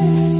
you.